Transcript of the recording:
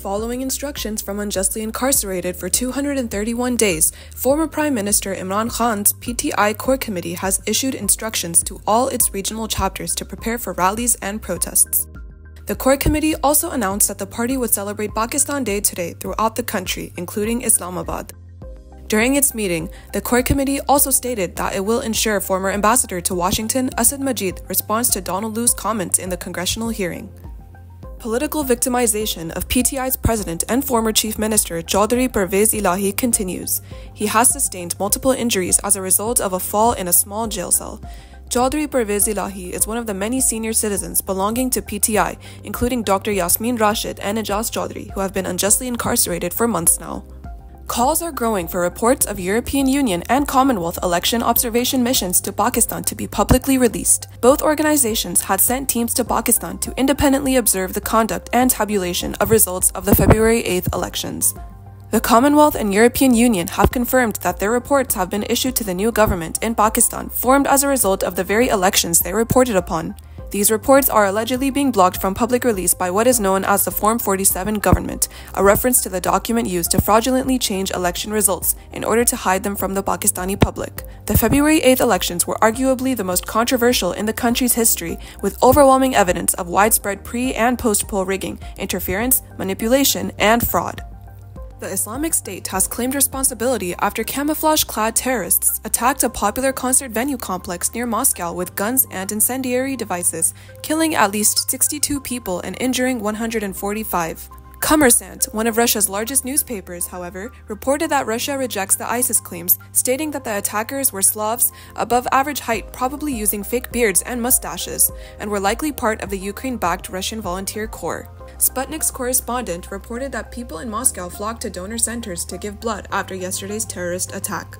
Following instructions from unjustly incarcerated for 231 days, former Prime Minister Imran Khan's PTI Core Committee has issued instructions to all its regional chapters to prepare for rallies and protests. The Core Committee also announced that the party would celebrate Pakistan Day today throughout the country, including Islamabad. During its meeting, the Core Committee also stated that it will ensure former ambassador to Washington, Asad Majid, responds to Donald Lu's comments in the congressional hearing. Political victimization of PTI's president and former chief minister Chaudhry Pervez Elahi continues. He has sustained multiple injuries as a result of a fall in a small jail cell. Chaudhry Pervez Elahi is one of the many senior citizens belonging to PTI, including Dr. Yasmin Rashid and Ajaz Chaudhry, who have been unjustly incarcerated for months now. Calls are growing for reports of European Union and Commonwealth election observation missions to Pakistan to be publicly released. Both organizations had sent teams to Pakistan to independently observe the conduct and tabulation of results of the February 8th elections. The Commonwealth and European Union have confirmed that their reports have been issued to the new government in Pakistan, formed as a result of the very elections they reported upon. These reports are allegedly being blocked from public release by what is known as the Form 47 government, a reference to the document used to fraudulently change election results in order to hide them from the Pakistani public. The February 8th elections were arguably the most controversial in the country's history, with overwhelming evidence of widespread pre and post poll rigging, interference, manipulation, and fraud. The Islamic State has claimed responsibility after camouflage clad terrorists attacked a popular concert venue complex near Moscow with guns and incendiary devices, killing at least 62 people and injuring 145. Kommersant, one of Russia's largest newspapers, however, reported that Russia rejects the ISIS claims, stating that the attackers were Slavs above average height, probably using fake beards and mustaches, and were likely part of the Ukraine backed Russian volunteer corps. Sputnik's correspondent reported that people in Moscow flocked to donor centers to give blood after yesterday's terrorist attack.